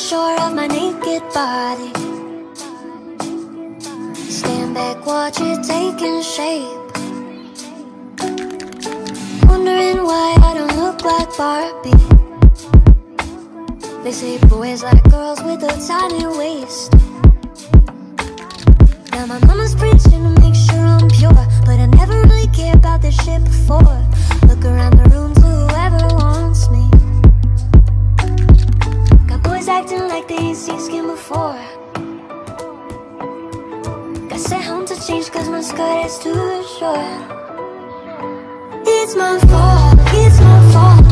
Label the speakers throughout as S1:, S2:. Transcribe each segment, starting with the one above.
S1: unsure of my naked body. Stand back, watch it taking shape. Wondering why I don't look like Barbie. They say boys like girls with a tiny waist. Now my mama's preaching to make sure I'm pure, but I never really cared about this shit before. Like they ain't seen skin before. Got sent home to change cause my skirt is too short. It's my fault, it's my fault.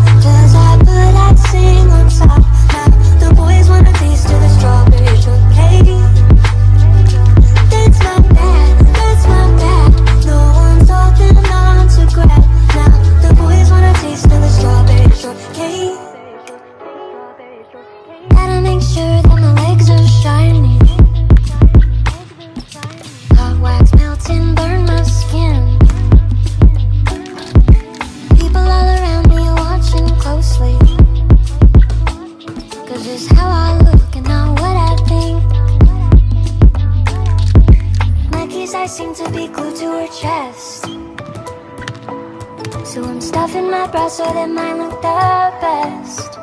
S1: Sure that my legs are shiny. Hot wax melting, burn my skin. People all around me watching closely. Cause it's how I look and what I think. I seem to be glued to her chest. So I'm stuffing my bra so that mine look the best.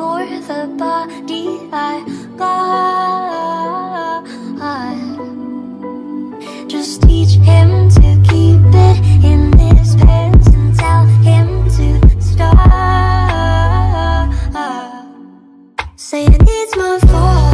S1: for the body I got. Just teach him to keep it in his pants and tell him to stop. Say it's my fault.